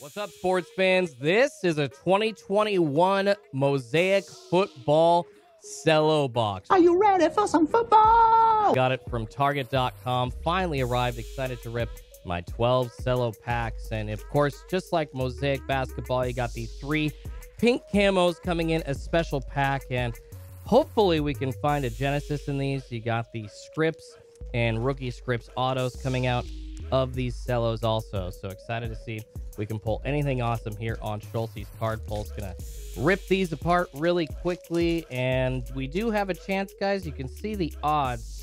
What's up, sports fans? This is a 2021 Mosaic Football Cello Box. Are you ready for some football? Got it from Target.com. Finally arrived. Excited to rip my 12 cello packs. And of course, just like Mosaic Basketball, you got the three pink camos coming in a special pack. And hopefully, we can find a Genesis in these. You got the scripts and rookie scripts autos coming out of these cellos also. So excited to see we can pull anything awesome here on Schultzy's Card Pulls. Gonna rip these apart really quickly, and we do have a chance, guys. You can see the odds.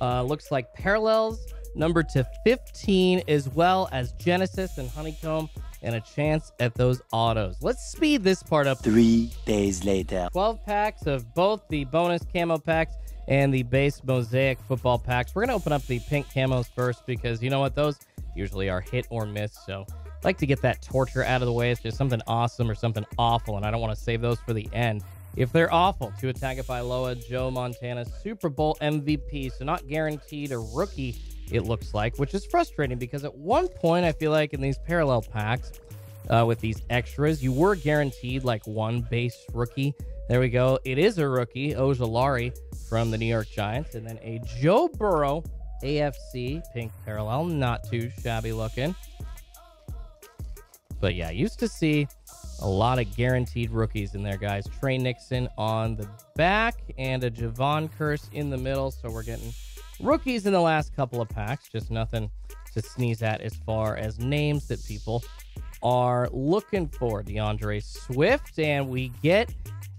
Uh, looks like parallels number to 15, as well as Genesis and Honeycomb, and a chance at those autos. Let's speed this part up. Three days later. 12 packs of both the bonus camo packs and the base mosaic football packs. We're going to open up the pink camos first because you know what? Those usually are hit or miss. So I like to get that torture out of the way. It's just something awesome or something awful, and I don't want to save those for the end. If they're awful, to attack it by Loa, Joe Montana, Super Bowl MVP, so not guaranteed a rookie, it looks like, which is frustrating because at one point I feel like in these parallel packs uh, with these extras, you were guaranteed like one base rookie. There we go. It is a rookie, Ojulari from the New York Giants, and then a Joe Burrow AFC pink parallel, not too shabby looking. But yeah, used to see a lot of guaranteed rookies in there, guys. Trey Nixon on the back and a Javon Curse in the middle. So we're getting rookies in the last couple of packs. Just nothing to sneeze at as far as names that people are looking for. DeAndre Swift, and we get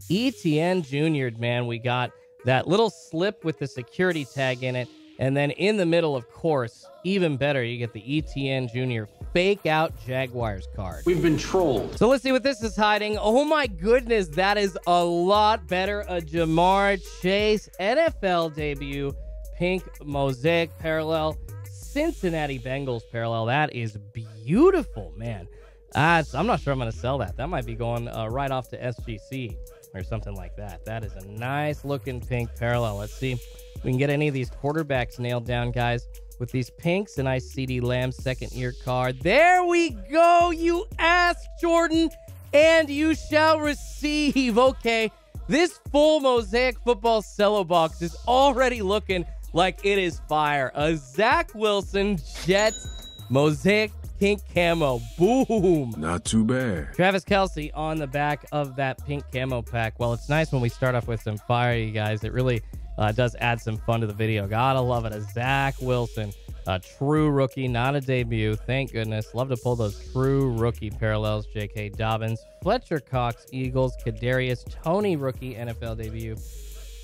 Etienne Jr., man. We got that little slip with the security tag in it. And then in the middle, of course, even better, you get the Etienne Jr. fake out Jaguars card. We've been trolled. So let's see what this is hiding. Oh my goodness, that is a lot better. A Ja'Marr Chase NFL debut, pink mosaic parallel, Cincinnati Bengals parallel. That is beautiful, man. That's, I'm not sure I'm going to sell that. That might be going uh, right off to SGC or something like that. That is a nice looking pink parallel. Let's see if we can get any of these quarterbacks nailed down, guys. With these pinks, a nice CeeDee Lamb second year card. There we go. You asked, Jordan, and you shall receive. Okay, this full mosaic football cello box is already looking like it is fire. A Zach Wilson Jets mosaic pink camo. Boom. Not too bad. Travis Kelce on the back of that pink camo pack. Well, it's nice when we start off with some fire, you guys. It really uh, does add some fun to the video. Gotta love it. A Zach Wilson, a true rookie, not a debut. Thank goodness. Love to pull those true rookie parallels. J.K. Dobbins, Fletcher Cox, Eagles, Kadarius, Toney, rookie NFL debut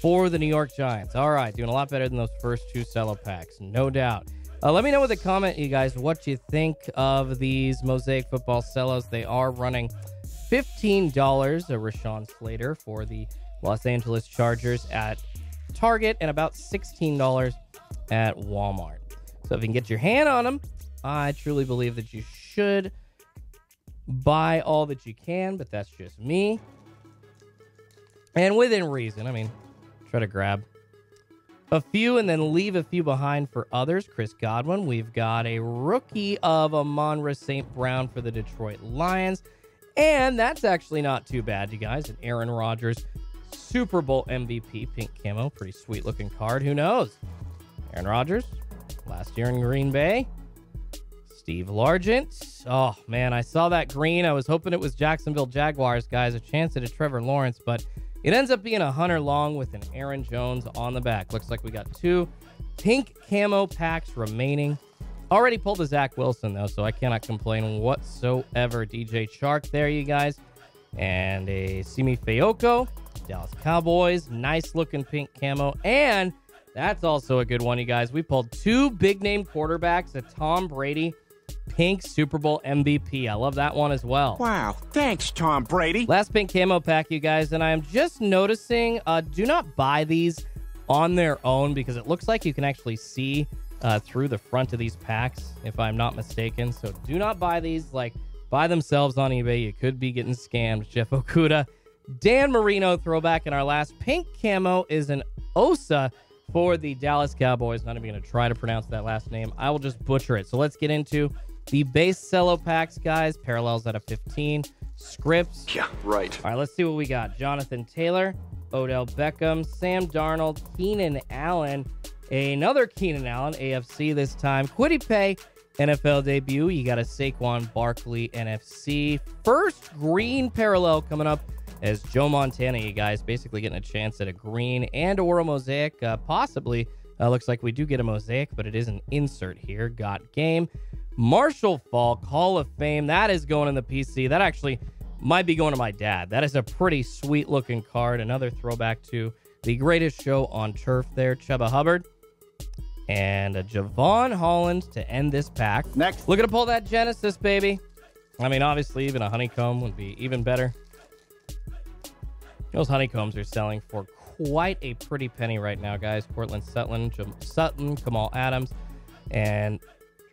for the New York Giants. All right, doing a lot better than those first two cello packs, no doubt. Uh, let me know with a comment, you guys, what you think of these Mosaic Football cellos. They are running $15 a Rashawn Slater for the Los Angeles Chargers at Target and about $16 at Walmart. So if you can get your hand on them, I truly believe that you should buy all that you can, but that's just me. And within reason, I mean, try to grab a few and then leave a few behind for others. Chris Godwin, we've got a rookie of Amon-Ra St. Brown for the Detroit Lions. And that's actually not too bad, you guys. And Aaron Rodgers, Super Bowl MVP, pink camo, pretty sweet looking card. Who knows? Aaron Rodgers, last year in Green Bay. Steve Largent. Oh, man, I saw that green. I was hoping it was Jacksonville Jaguars, guys. A chance at a Trevor Lawrence, but it ends up being a Hunter Long with an Aaron Jones on the back. Looks like we got two pink camo packs remaining. Already pulled a Zach Wilson, though, so I cannot complain whatsoever. DJ Chark there, you guys. And a Simi Fehoko, Dallas Cowboys. Nice looking pink camo. And that's also a good one, you guys. We pulled two big name quarterbacks, a Tom Brady pink Super Bowl MVP. I love that one as well. Wow, thanks, Tom Brady. Last pink camo pack, you guys, and I am just noticing uh, do not buy these on their own because it looks like you can actually see uh, through the front of these packs, if I'm not mistaken. So do not buy these like by themselves on eBay. You could be getting scammed. Jeff Okudah, Dan Marino throwback, and our last pink camo is an Osa for the Dallas Cowboys. Not even going to try to pronounce that last name. I will just butcher it. So let's get into The base cello packs, guys, parallels out of 15. Scripts. Yeah, right. All right, let's see what we got. Jonathan Taylor, Odell Beckham, Sam Darnold, Keenan Allen, another Keenan Allen, AFC this time. Kwity Paye, NFL debut. You got a Saquon Barkley NFC. First green parallel coming up as Joe Montana, you guys, basically getting a chance at a green and or a mosaic, uh, possibly. Uh, looks like we do get a mosaic, but it is an insert here. Got game. Marshall Faulk, Hall of Fame. That is going in the PC. That actually might be going to my dad. That is a pretty sweet looking card. Another throwback to the greatest show on turf there, Chuba Hubbard. And a Jevon Holland to end this pack. Next. Looking to pull that Genesis, baby. I mean, obviously, even a honeycomb would be even better. Those honeycombs are selling for quite a pretty penny right now, guys. Courtland Sutton, Jam- Sutton, Kamal Adams, and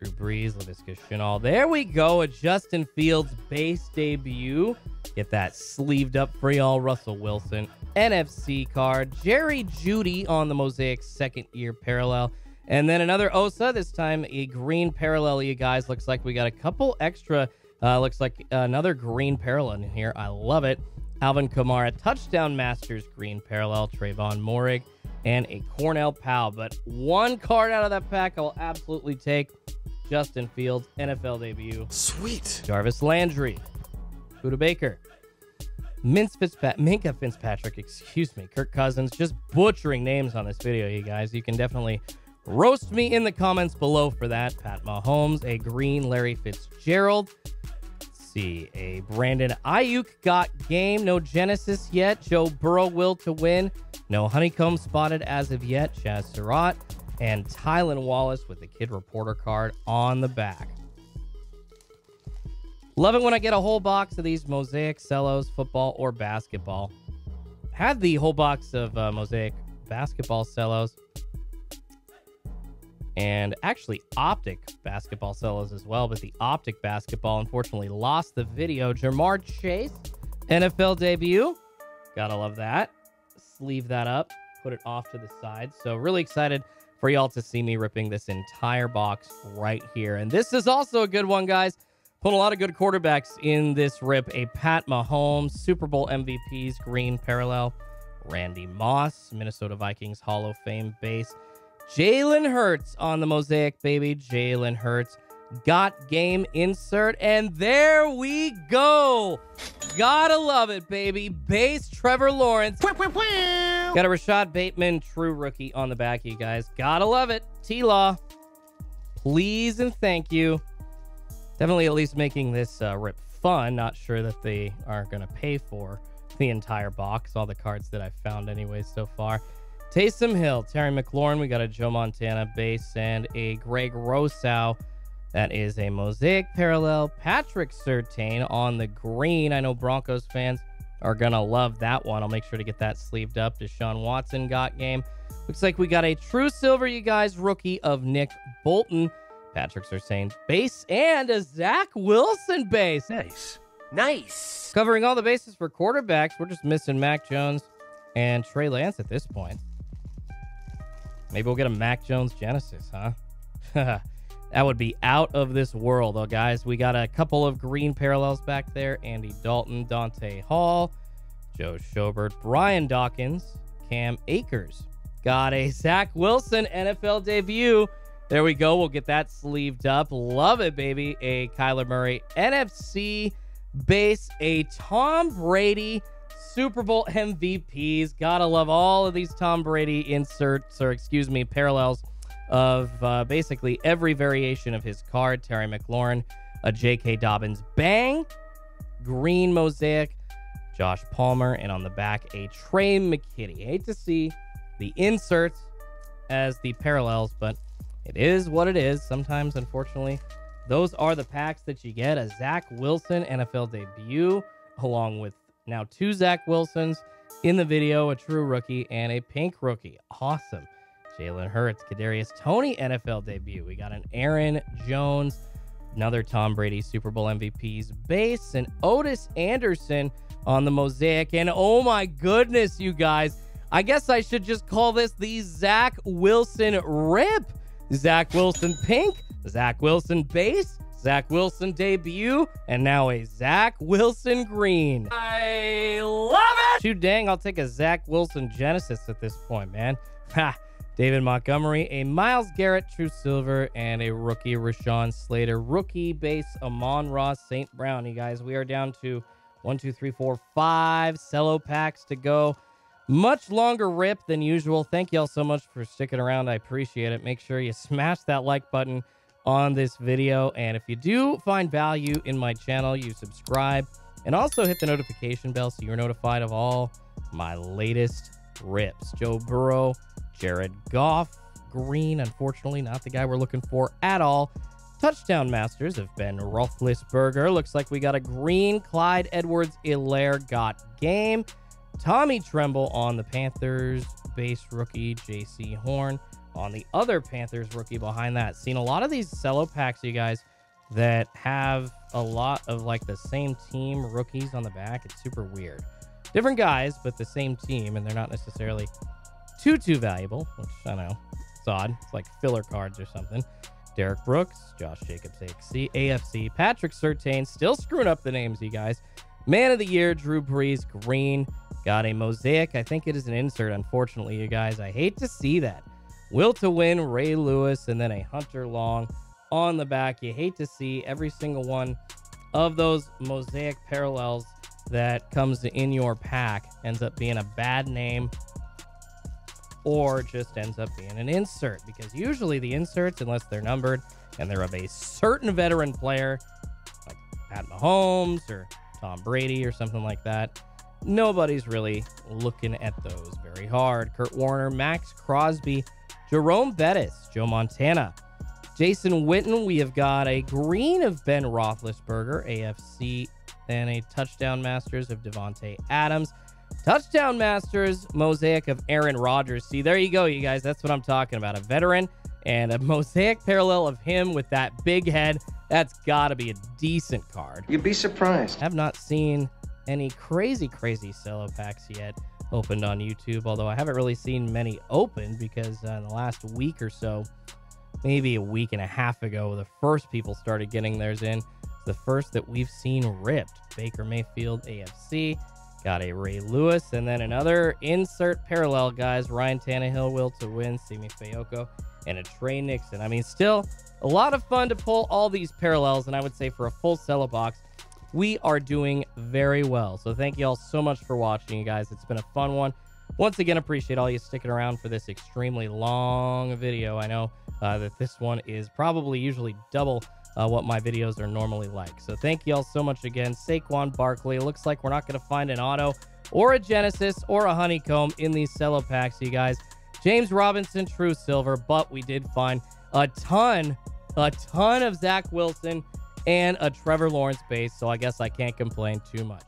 Drew Brees, Laviska Shenault. There we go. A Justin Fields base debut. Get that sleeved up for y'all. Russell Wilson, NFC card. Jerry Jeudy on the Mosaic second year parallel. And then another OSA, this time a green parallel, you guys. Looks like we got a couple extra. Uh, looks like another green parallel in here. I love it. Alvin Kamara, touchdown masters green parallel. Tre'Von Moehrig, and a Cornell Powell. But one card out of that pack I will absolutely take. Justin Fields, NFL debut. Sweet. Jarvis Landry, Budda Baker, Mince Fitzpat- Minkah Fitzpatrick, excuse me, Kirk Cousins, just butchering names on this video, you guys. You can definitely roast me in the comments below for that. Pat Mahomes, a green Larry Fitzgerald. See, a Brandon Aiyuk got game, no Genesis yet. Joe Burrow will to win. No honeycomb spotted as of yet. Chaz Surratt and Tylan Wallace with the kid reporter card on the back. Love it when I get a whole box of these Mosaic Cellos, football or basketball. Had the whole box of uh, Mosaic basketball Cellos and actually Optic basketball sellers as well, but the Optic basketball unfortunately lost the video. Ja'Marr Chase, NFL debut. Gotta love that. Sleeve that up, put it off to the side. So, really excited for y'all to see me ripping this entire box right here. And this is also a good one, guys. Put a lot of good quarterbacks in this rip. A Pat Mahomes, Super Bowl MVPs, green parallel. Randy Moss, Minnesota Vikings Hall of Fame base. Jalen Hurts on the mosaic, baby. Jalen Hurts got game insert. And there we go. Gotta love it, baby. Base Trevor Lawrence. Got a Rashod Bateman, true rookie on the back, you guys. Gotta love it. T Law, please and thank you. Definitely at least making this uh, rip fun. Not sure that they are going to pay for the entire box, all the cards that I've found, anyway, so far. Taysom Hill, Terry McLaurin. We got a Joe Montana base and a Greg Rousseau. That is a mosaic parallel. Patrick Surtain on the green. I know Broncos fans are going to love that one. I'll make sure to get that sleeved up. Deshaun Watson got game. Looks like we got a true silver, you guys, rookie of Nick Bolton. Patrick Surtain base and a Zach Wilson base. Nice. Nice. Covering all the bases for quarterbacks. We're just missing Mac Jones and Trey Lance at this point. Maybe we'll get a Mac Jones Genesis, huh? that would be out of this world, though, guys. We got a couple of green parallels back there Andy Dalton, Dante Hall, Joe Schobert, Brian Dawkins, Cam Akers. Got a Zach Wilson NFL debut. There we go. We'll get that sleeved up. Love it, baby. A Kyler Murray NFC base, a Tom Brady Super Bowl MVPs. Gotta love all of these Tom Brady inserts, or excuse me, parallels of uh, basically every variation of his card. Terry McLaurin, a J.K. Dobbins bang, green mosaic, Josh Palmer, and on the back, a Trey McKitty. Hate to see the inserts as the parallels, but it is what it is. Sometimes, unfortunately, those are the packs that you get. A Zach Wilson NFL debut, along with now two Zach Wilsons in the video, a true rookie and a pink rookie. Awesome. Jalen Hurts, Kadarius Toney NFL debut. We got an Aaron Jones, another Tom Brady Super Bowl MVP's base, and Otis Anderson on the mosaic. And oh my goodness, you guys, I guess I should just call this the Zach Wilson rip. Zach Wilson pink, Zach Wilson base, Zach Wilson debut, and now a Zach Wilson green. I love it! Too dang, I'll take a Zach Wilson Genesis at this point, man. Ha! David Montgomery, a Myles Garrett True Silver, and a rookie Rashawn Slater. Rookie base Amon Ross St. Brown. You guys, we are down to one, two, three, four, five cello packs to go. Much longer rip than usual. Thank you all so much for sticking around. I appreciate it. Make sure you smash that like button on this video. And if you do find value in my channel, you subscribe and also hit the notification bell so you're notified of all my latest rips. Joe Burrow, Jared Goff, Green, unfortunately, not the guy we're looking for at all. Touchdown Masters of Ben Roethlisberger. Looks like we got a green Clyde Edwards Helaire got game. Tommy Tremble on the Panthers base rookie Jaycee Horn on the other Panthers rookie behind that. Seen a lot of these cello packs, you guys, that have a lot of like the same team rookies on the back. It's super weird. Different guys, but the same team, and they're not necessarily too too valuable, which I know it's odd. It's like filler cards or something. Derek Brooks, Josh Jacobs, AFC, AFC, Patrick Surtain, still screwing up the names, you guys. Man of the Year, Drew Brees, Green, got a mosaic. I think it is an insert, unfortunately, you guys. I hate to see that. Will to win, Ray Lewis, and then a Hunter Long on the back. You hate to see every single one of those mosaic parallels that comes in your pack ends up being a bad name or just ends up being an insert because usually the inserts, unless they're numbered and they're of a certain veteran player like Pat Mahomes or Tom Brady or something like that, nobody's really looking at those very hard. Kurt Warner, Maxx Crosby, Jerome Bettis, Joe Montana, Jason Witten. We have got a green of Ben Roethlisberger, AFC, and a touchdown masters of Davante Adams. Touchdown Masters mosaic of Aaron Rodgers. See, there you go, you guys. That's what I'm talking about. A veteran and a mosaic parallel of him with that big head. That's got to be a decent card. You'd be surprised. I have not seen any crazy, crazy solo packs yet opened on YouTube, although I haven't really seen many open because uh, in the last week or so, maybe a week and a half ago, the first people started getting theirs in. The first that we've seen ripped Baker Mayfield AFC. Got a Ray Lewis and then another insert parallel, guys. Ryan Tannehill will to win, Simi Fehoko, and a Trey Nixon. I mean, still a lot of fun to pull all these parallels, and I would say for a full cello box, we are doing very well. So thank you all so much for watching, you guys. It's been a fun one. Once again, appreciate all you sticking around for this extremely long video. I know uh, that this one is probably usually double uh, what my videos are normally like. So thank you all so much again. Saquon Barkley. Looks like we're not going to find an auto or a Genesis or a honeycomb in these cello packs, you guys. James Robinson, true silver, but we did find a ton, a ton of Zach Wilson and a Trevor Lawrence base. So I guess I can't complain too much.